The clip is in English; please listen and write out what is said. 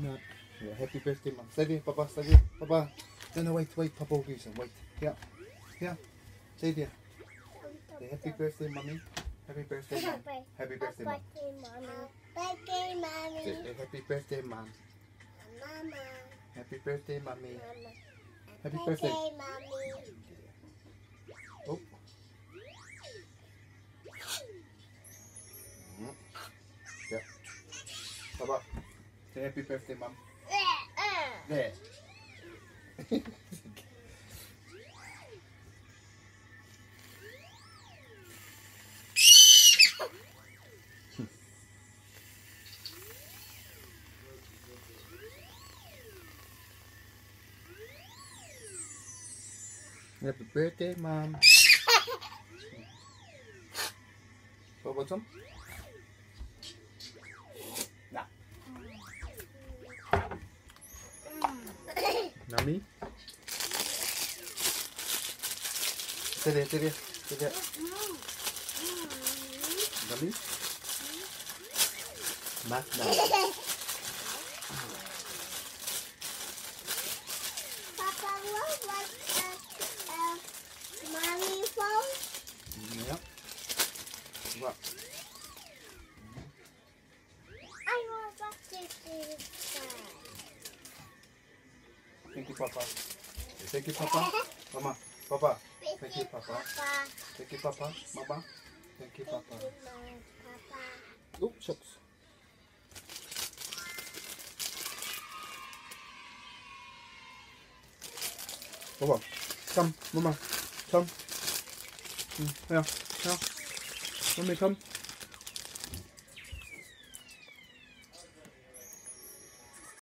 Yeah, happy birthday, mom. Stay there, Papa. Stay there, Papa. No, no, wait, wait. Papa will give you some. Wait. Yeah, yeah. Stay there. Say happy birthday, mommy. Happy birthday, mom. Happy birthday, mom. Birthday, mommy. Say say happy birthday, mom. Mama. Happy birthday, mommy. Mama. Happy birthday. mommy. Oh. Mm. Yeah. Papa. Say happy birthday, mom. There. Happy birthday, mom. Papa some? Nami. Тебе, thế тебе. Nami. Magda. Papa, what was the uh, mommy phone? Yep. What? I want to see. Thank you, Papa. Thank you, Papa. Mama, Papa. Thank you, Papa. Papa. Thank you, Papa. Mama. Thank you, Papa. you, Papa. Oh, shucks. Papa, come, Mama, come. Mm, here, here. Mommy, come.